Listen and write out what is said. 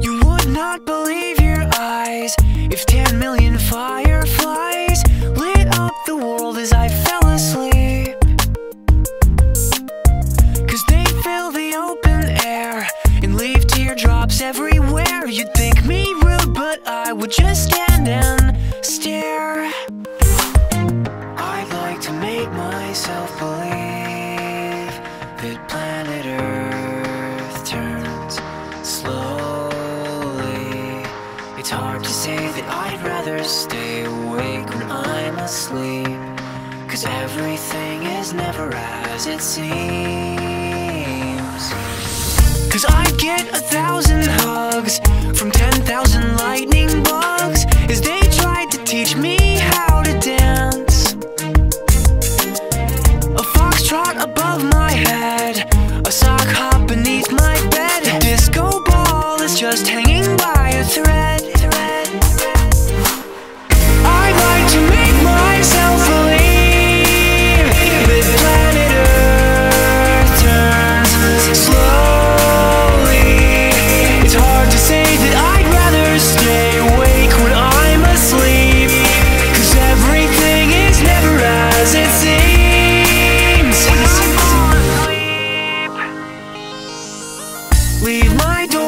You would not believe your everywhere. You'd think me rude, but I would just stand and stare. I'd like to make myself believe that planet Earth turns slowly. It's hard to say that I'd rather stay awake when I'm asleep. Cause everything is never as it seems. Cause I get a thousand hugs from 10,000 lightning bugs as they tried to teach me how to dance. A foxtrot above my head, a sock hop beneath my bed. A disco ball is just hanging by a thread. Leave my door